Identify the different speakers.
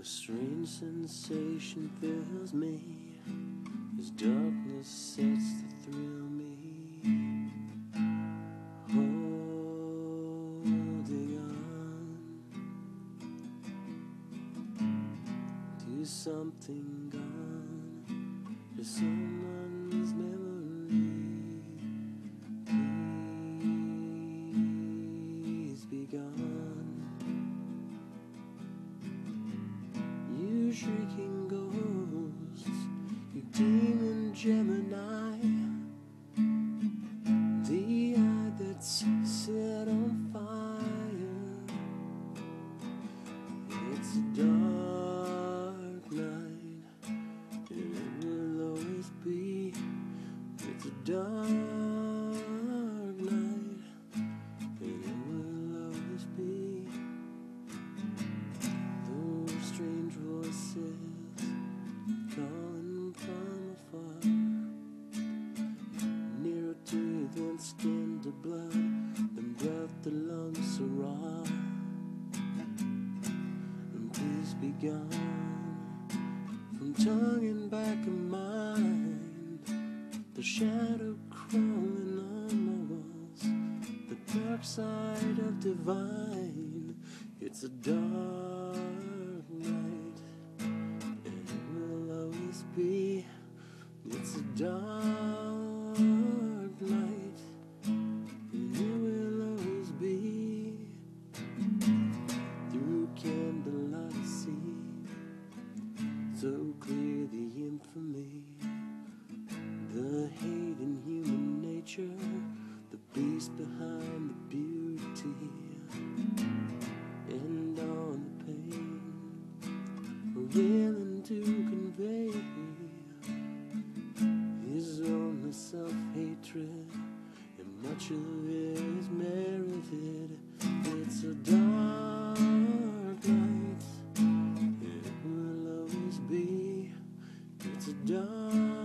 Speaker 1: A strange sensation fills me as darkness sets to thrill me. Holding on to something gone, to someone's memory. Dark night, and it will always be. Those strange voices calling from afar, nearer to than skin to blood, than breath to lungs to raw. And please be gone from tongue and back of mind, the shadow crawling on the walls, the dark side of divine. It's a dark night, and it will always be. It's a dark willing to convey is only self hatred, and much of it is merited. It's a dark night, it will always be. It's a dark